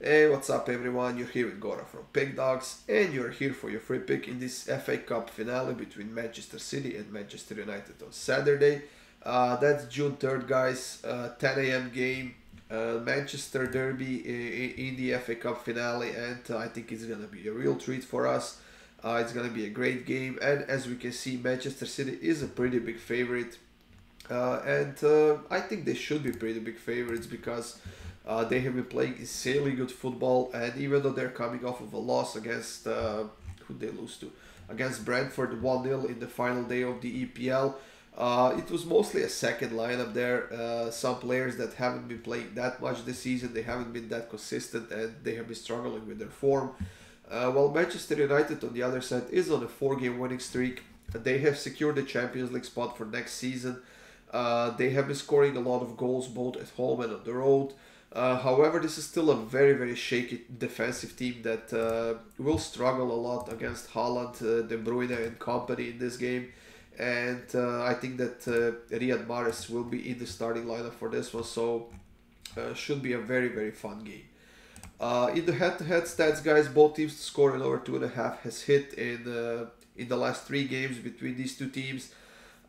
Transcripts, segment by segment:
Hey, what's up everyone? You're here with Goran from Pick Dawgz, and you're here for your free pick in this FA Cup finale between Manchester City and Manchester United on Saturday. Uh, that's June 3rd, guys. Uh, 10 a.m. game. Uh, Manchester Derby in, the FA Cup finale, and uh, I think it's gonna be a real treat for us. Uh, it's gonna be a great game, and as we can see, Manchester City is a pretty big favorite, uh, and I think they should be pretty big favorites because. Uh, they have been playing insanely good football, and even though they're coming off of a loss against uh, who they lose to, against Brentford one 0 in the final day of the EPL, uh, it was mostly a second lineup there. Uh, some players that haven't been playing that much this season, they haven't been that consistent, and they have been struggling with their form. Uh, while Manchester United, on the other side, is on a four-game winning streak. They have secured the Champions League spot for next season. Uh, they have been scoring a lot of goals both at home and on the road. Uh, however, this is still a very, very shaky defensive team that uh, will struggle a lot against Haaland, uh, De Bruyne, and company in this game. And uh, I think that uh, Riyad Mahrez will be in the starting lineup for this one, so should be a very, very fun game. in the head-to-head stats, guys, both teams scoring over two and a half has hit in in the last three games between these two teams.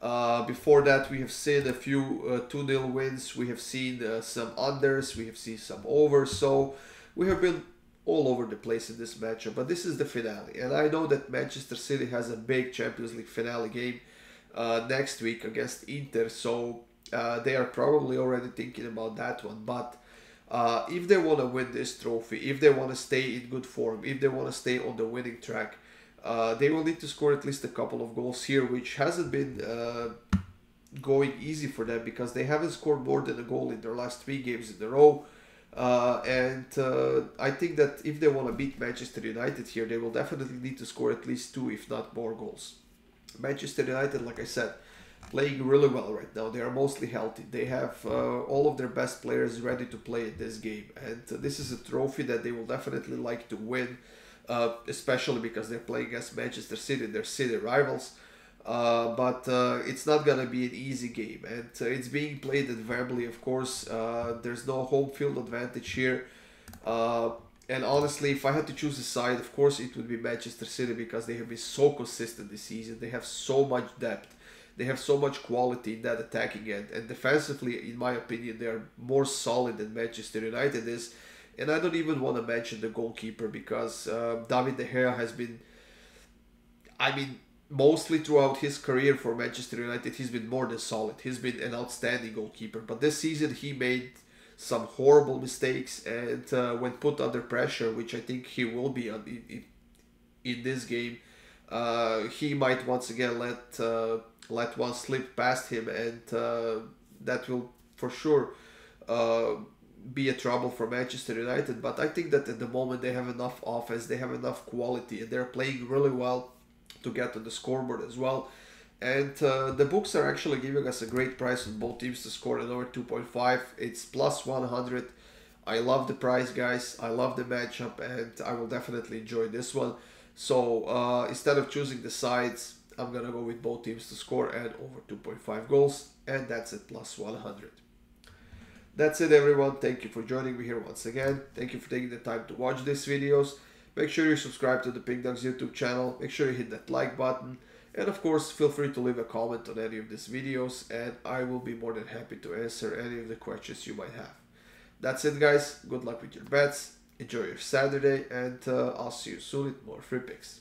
Uh, before that, we have seen a few uh, 2 0 wins. We have seen uh, some unders. We have seen some overs. So we have been all over the place in this matchup. But this is the finale. And I know that Manchester City has a big Champions League finale game uh, next week against Inter. So uh, they are probably already thinking about that one. But uh, if they want to win this trophy, if they want to stay in good form, if they want to stay on the winning track, uh, they will need to score at least a couple of goals here, which hasn't been uh, going easy for them because they haven't scored more than a goal in their last three games in a row. Uh, and uh, I think that if they want to beat Manchester United here, they will definitely need to score at least two, if not more goals. Manchester United, like I said, playing really well right now. They are mostly healthy. They have uh, all of their best players ready to play in this game, and this is a trophy that they will definitely like to win uh, especially because they're playing against Manchester City, their city rivals. Uh, but uh, it's not gonna be an easy game, and uh, it's being played at Wembley. Of course, uh, there's no home field advantage here. And honestly, if I had to choose a side, of course it would be Manchester City because they have been so consistent this season. They have so much depth. They have so much quality in that attacking end. And defensively, in my opinion, they are more solid than Manchester United is. And I don't even want to mention the goalkeeper because uh, David De Gea has been, I mean, mostly throughout his career for Manchester United, he's been more than solid. He's been an outstanding goalkeeper. But this season, he made some horrible mistakes, and uh, when put under pressure, which I think he will be in, in this game, uh, he might once again let uh, let one slip past him, and uh, that will for sure uh, be a trouble for Manchester United. But I think that at the moment they have enough offense, they have enough quality, and they're playing really well to get on the scoreboard as well. And uh, the books are actually giving us a great price on both teams to score an over 2.5. It's plus 100. I love the price, guys. I love the matchup, and I will definitely enjoy this one. So uh, instead of choosing the sides, I'm gonna go with both teams to score and over 2.5 goals, and that's at plus 100. That's it everyone. Thank you for joining me here once again. Thank you for taking the time to watch these videos. Make sure you subscribe to the Pick Dawgz YouTube channel. Make sure you hit that like button. And of course, feel free to leave a comment on any of these videos and I will be more than happy to answer any of the questions you might have. That's it guys. Good luck with your bets. Enjoy your Saturday and uh, I'll see you soon with more free picks.